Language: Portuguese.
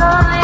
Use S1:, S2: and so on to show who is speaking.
S1: Oi.